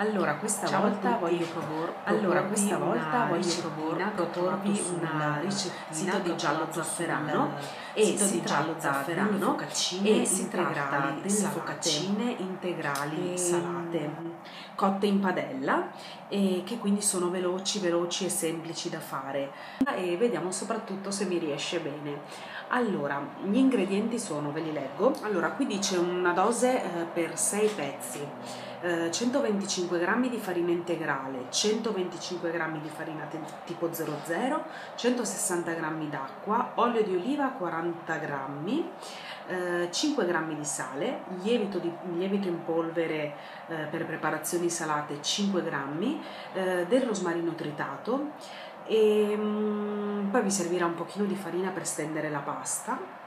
Allora, questa Ciao volta voglio propor- Allora, proporvi questa volta voglio propor- proporvi una ricettina di giallo zafferano e sito si di giallo zafferano e si tratta delle focaccine integrali Ehm, salate cotte in padella e che quindi sono veloci, veloci e semplici da fare e vediamo soprattutto se mi riesce bene. Allora, gli ingredienti sono, ve li leggo. Allora, qui dice una dose eh, per 6 pezzi. Eh, 125 g di farina integrale, 125 g di farina tipo 00, 160 g d'acqua, olio di oliva 40 g, eh, 5 g di sale, lievito, di- lievito in polvere eh, per preparazioni salate 5 g, eh, del rosmarino tritato e mm, poi vi servirà un pochino di farina per stendere la pasta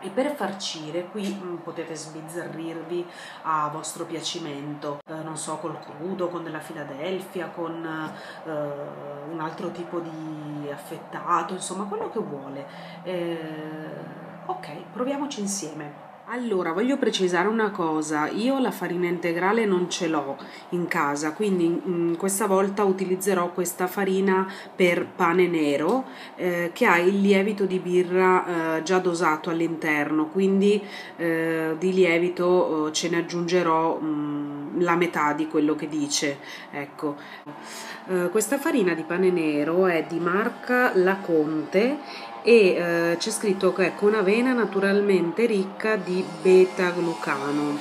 e per farcire qui mm, potete sbizzarrirvi a vostro piacimento, eh, non so, col crudo, con della Philadelphia, con eh, un altro tipo di affettato, insomma quello che vuole. Eh, ok, proviamoci insieme. Allora, voglio precisare una cosa, io la farina integrale non ce l'ho in casa, quindi mm, questa volta utilizzerò questa farina per pane nero eh, che ha il lievito di birra eh, già dosato all'interno, quindi eh, di lievito eh, ce ne aggiungerò mm, la metà di quello che dice. Ecco. Eh, questa farina di pane nero è di marca La Conte e eh, c'è scritto che è con avena naturalmente ricca di beta-glucano.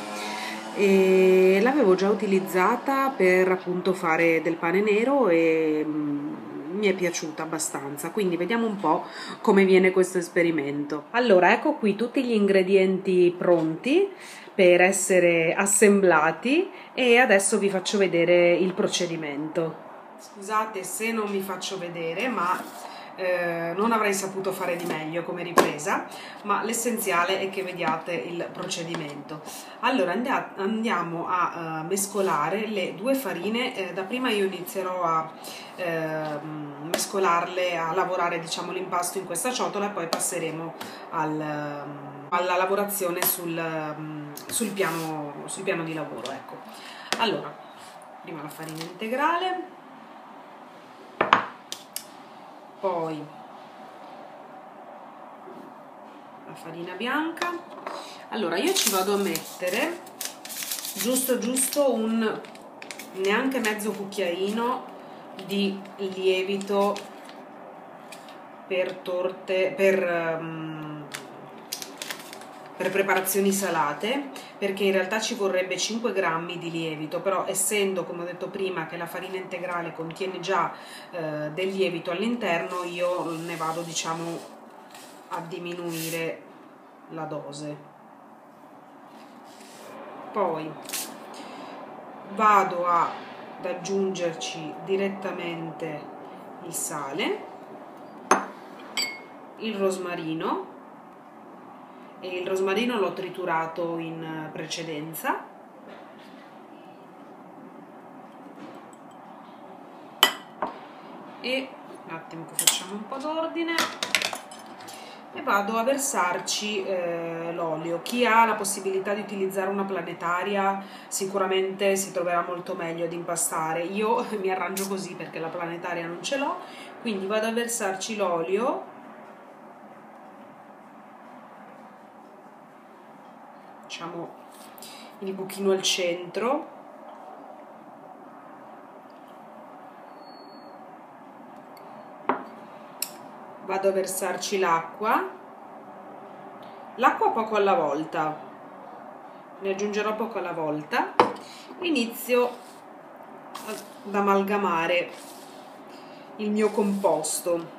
E l'avevo già utilizzata per appunto fare del pane nero e mm, mi è piaciuta abbastanza. Quindi vediamo un po' come viene questo esperimento. Allora ecco qui tutti gli ingredienti pronti per essere assemblati e adesso vi faccio vedere il procedimento. Scusate se non vi faccio vedere ma eh, non avrei saputo fare di meglio come ripresa, ma l'essenziale è che vediate il procedimento. Allora andia- andiamo a eh, mescolare le due farine, eh, da prima io inizierò a ehm, mescolarle, a lavorare diciamo l'impasto in questa ciotola e poi passeremo al, ehm, alla lavorazione sul, ehm, sul piano, sul piano di lavoro. Ecco. Allora, prima la farina integrale poi la farina bianca. Allora io ci vado a mettere giusto giusto un neanche mezzo cucchiaino di lievito per torte per, um, per preparazioni salate perché in realtà ci vorrebbe 5 grammi di lievito però essendo come ho detto prima che la farina integrale contiene già eh, del lievito all'interno io ne vado diciamo a diminuire la dose. Poi vado a, ad aggiungerci direttamente il sale il rosmarino il rosmarino l'ho triturato in precedenza. E un attimo che facciamo un po' d'ordine. E vado a versarci eh, l'olio. Chi ha la possibilità di utilizzare una planetaria sicuramente si troverà molto meglio ad impastare. Io mi arrangio così perché la planetaria non ce l'ho. Quindi vado a versarci l'olio facciamo il buchino al centro. Vado a versarci l'acqua. L'acqua poco alla volta. Ne aggiungerò poco alla volta. Inizio ad amalgamare il mio composto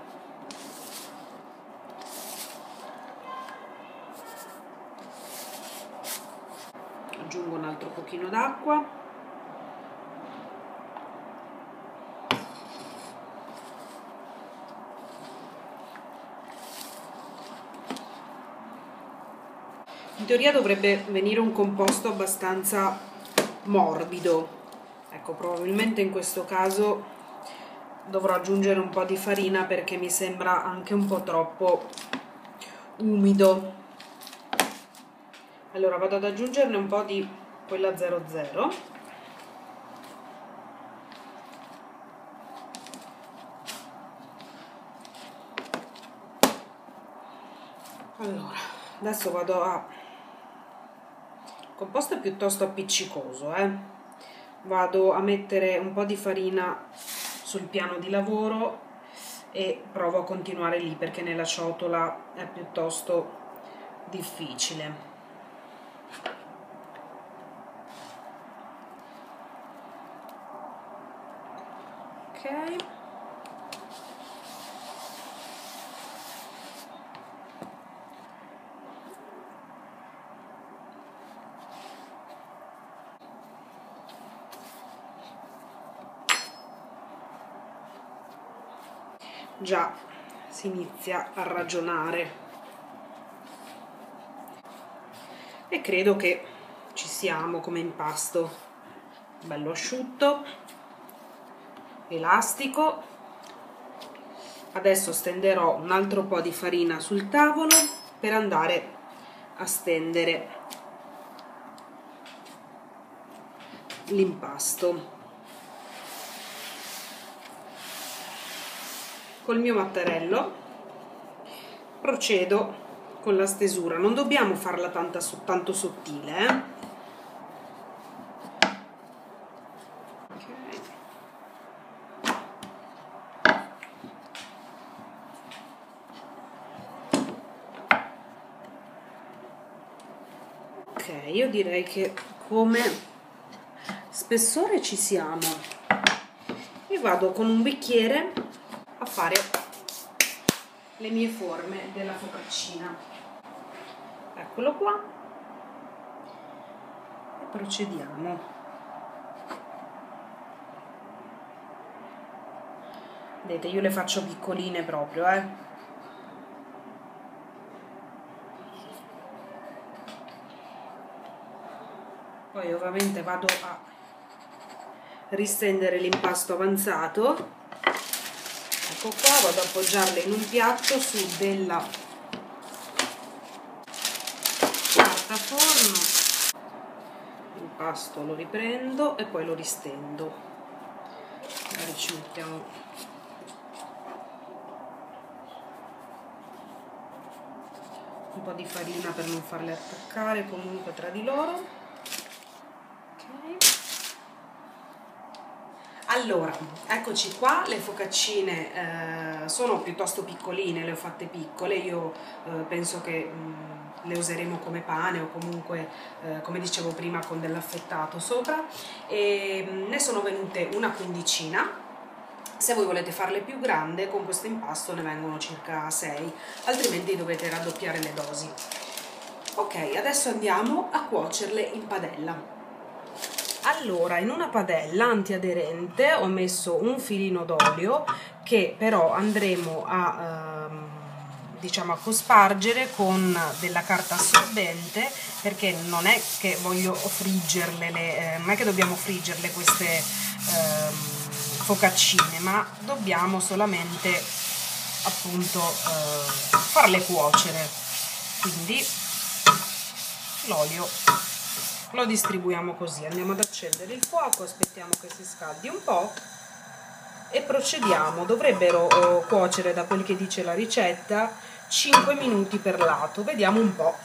aggiungo un altro pochino d'acqua. In teoria dovrebbe venire un composto abbastanza morbido. Ecco probabilmente in questo caso dovrò aggiungere un po' di farina perché mi sembra anche un po' troppo umido allora vado ad aggiungerne un po' di quella 00 allora adesso vado a composto è piuttosto appiccicoso eh? vado a mettere un po' di farina sul piano di lavoro e provo a continuare lì perché nella ciotola è piuttosto difficile già si inizia a ragionare. E credo che ci siamo come impasto. Bello asciutto elastico. Adesso stenderò un altro po' di farina sul tavolo per andare a stendere l'impasto. Col mio mattarello procedo con la stesura. Non dobbiamo farla tanto sottile eh? ok io direi che come spessore ci siamo. E vado con un bicchiere a fare le mie forme della focaccina. Eccolo qua. E procediamo. Vedete io le faccio piccoline proprio eh poi ovviamente vado a ristendere l'impasto avanzato. Ecco qua vado ad appoggiarle in un piatto su della carta forno l'impasto lo riprendo e poi lo ristendo. Magari ci mettiamo un po' di farina per non farle attaccare comunque tra di loro Allora, eccoci qua, le focaccine eh, sono piuttosto piccoline, le ho fatte piccole, io eh, penso che mh, mm, le useremo come pane o comunque, eh, come dicevo prima, con dell'affettato sopra e mh, mm, ne sono venute una quindicina, se voi volete farle più grande con questo impasto ne vengono circa 6, altrimenti dovete raddoppiare le dosi. Ok, adesso andiamo a cuocerle in padella. Allora, in una padella antiaderente ho messo un filino d'olio che però andremo a, ehm, diciamo, a cospargere con della carta assorbente perché non è che voglio friggerle, le, eh, non è che dobbiamo friggerle queste ehm, focaccine, ma dobbiamo solamente appunto eh, farle cuocere. Quindi l'olio lo distribuiamo così. Andiamo ad accendere il fuoco aspettiamo che si scaldi un po' e procediamo. Dovrebbero oh, cuocere da quel che dice la ricetta 5 minuti per lato. Vediamo un po'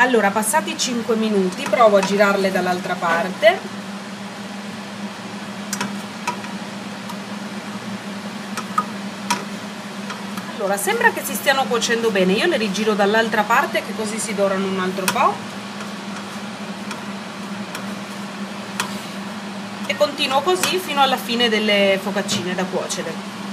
allora passati 5 minuti provo a girarle dall'altra parte. Allora sembra che si stiano cuocendo bene. Io le rigiro dall'altra parte che così si dorano un altro po' e continuo così fino alla fine delle focaccine da cuocere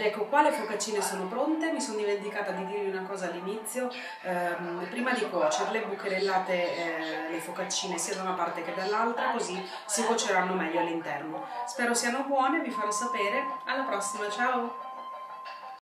Ecco, qua le focaccine sono pronte, mi sono dimenticata di dirvi una cosa all'inizio, ehm, prima di cuocerle bucherellate eh, le focaccine sia da una parte che dall'altra così si cuoceranno meglio all'interno. Spero siano buone, vi farò sapere, alla prossima, ciao!